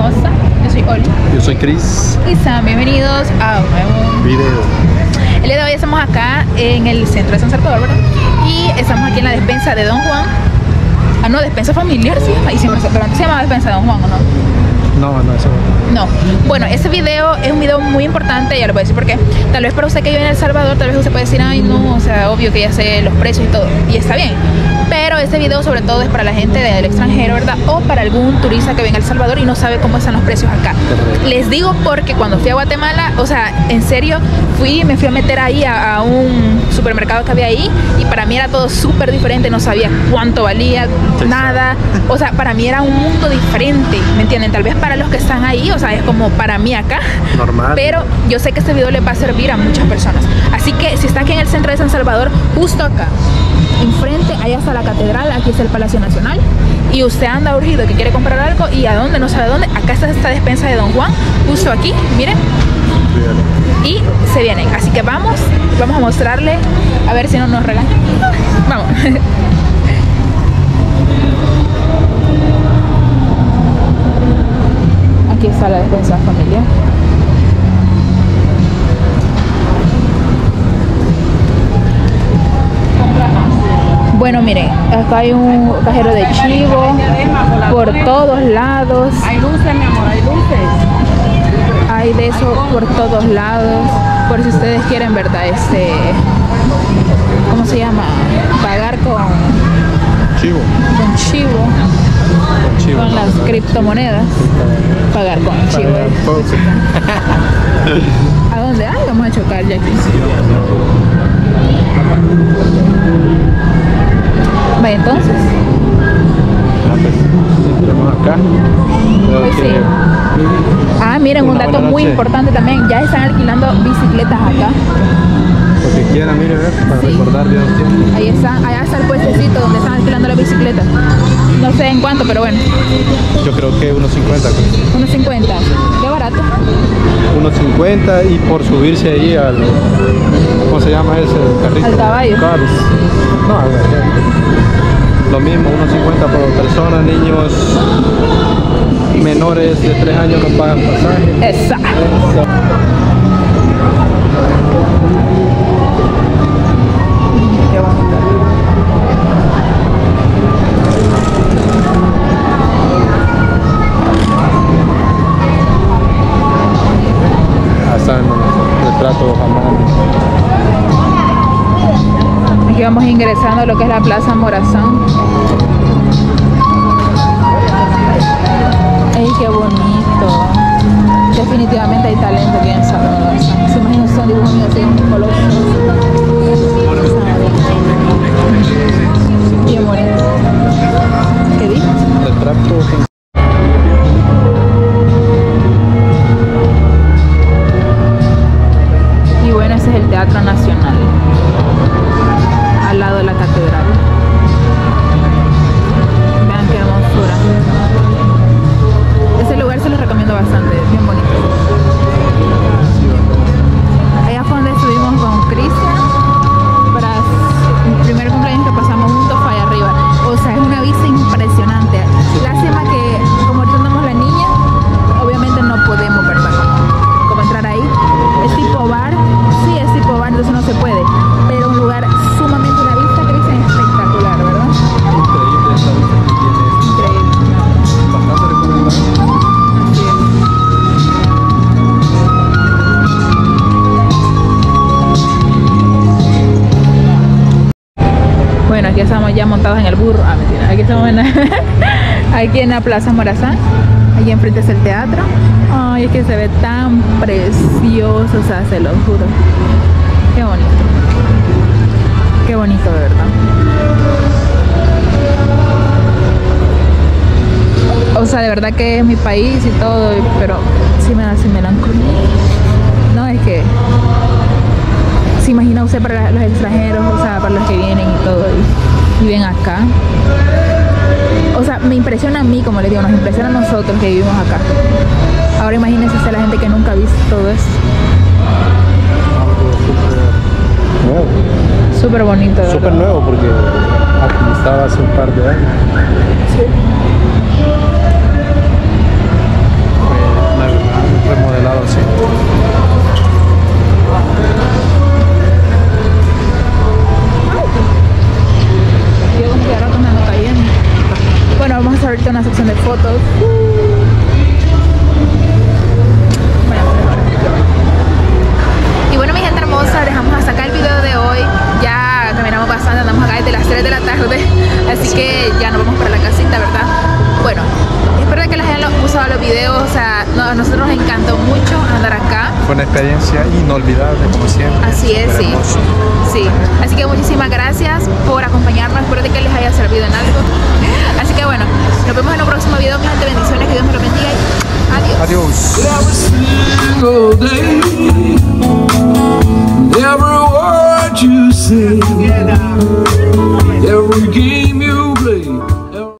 hermosa. Yo soy Oli. Yo soy Chris. Y sean bienvenidos a un nuevo Video. El día de hoy estamos acá en el centro de San Salvador, ¿verdad? Y estamos aquí en la despensa de Don Juan. Ah, no, despensa familiar, sí. Ahí siempre se, pero antes se llama despensa de Don Juan, ¿o no? No, no, eso No. Bueno, ese video es un video muy importante, ya lo voy a decir porque tal vez para usted que vive en El Salvador, tal vez usted puede decir, ay, no, o sea, obvio que ya sé los precios y todo. Y está bien. Pero este video sobre todo es para la gente del extranjero, ¿verdad? O para algún turista que venga a El Salvador y no sabe cómo están los precios acá. Les digo porque cuando fui a Guatemala, o sea, en serio, fui, me fui a meter ahí a, a un supermercado que había ahí y para mí era todo súper diferente, no sabía cuánto valía, nada. O sea, para mí era un mundo diferente, ¿me entienden? Tal vez para los que están ahí, o sea, es como para mí acá. normal. Pero yo sé que este video le va a servir a muchas personas. Así que si está aquí en el centro de San Salvador, justo acá, enfrente, allá está la catedral, aquí está el Palacio Nacional. Y usted anda urgido que quiere comprar algo y a dónde, no sabe dónde. Acá está esta despensa de Don Juan, justo aquí, miren. Y se vienen. Así que vamos, vamos a mostrarle, a ver si no nos regalan. Vamos. Aquí está la despensa familiar. Bueno, miren, acá hay un cajero de chivo por todos lados. Hay luces, mi amor, hay luces. Hay de eso por todos lados. Por si ustedes quieren, ¿verdad? Este. ¿Cómo se llama? Pagar con, Chivo. con chivo, Chivo. con las criptomonedas. Pagar con chivo. ¿A dónde? Ay, vamos a chocar ya aquí. Vaya, entonces. Acá. Pues sí. Ah, miren, un dato muy importante también. Ya están alquilando bicicletas acá. Lo que quieran, mire, ver, para Sí. recordar los tiempos. Ahí está, allá está el puestecito donde están alquilando las bicicletas. No sé en cuánto, pero bueno, Yo creo que unos 50. pues. unos 50. Qué barato. Unos 50 y por subirse ahí al. ¿Cómo se llama ese carrito? Al caballo. Cars. No, a ver, Lo mismo, unos 50 por persona, niños menores de 3 años no pagan pasaje. Esa. Eso. Ingresando a lo que es la Plaza Morazán. ¡Ay, qué bonito! Definitivamente hay talento aquí en San. Se así, colores. Estamos ya montados en el burro. Ah, mentira. Aquí estamos en la, aquí en la Plaza Morazán. Allí enfrente es el teatro. Ay, es que se ve tan precioso, o sea, se lo juro. Qué bonito. Qué bonito, de verdad. O sea, de verdad que es mi país y todo, pero sí me da así melancolía. No, es que se imagina usted para los extranjeros, o sea, impresiona a mí, como les digo, nos impresiona a nosotros que vivimos acá. Ahora imagínense a la gente que nunca ha visto todo súper nuevo. Súper bonito. Súper nuevo porque aquí estaba hace un par de años. en la sección de fotos. Y bueno, mi gente hermosa, dejamos hasta acá el video de hoy. Ya caminamos bastante, andamos acá desde las 3 de la tarde. Así que ya nos vamos para la casita, ¿verdad? Bueno, gustado los videos. O sea, no- a nosotros nos encantó mucho andar acá. Fue una experiencia inolvidable, como siempre. Así es, sí. hermoso. Sí. Así que muchísimas gracias por acompañarnos. Espero de que les haya servido en algo. Así que bueno, nos vemos en un próximo video. Mi gente, bendiciones. Que Dios me lo bendiga. y Adiós. Adiós. every single day. Every word you say, every game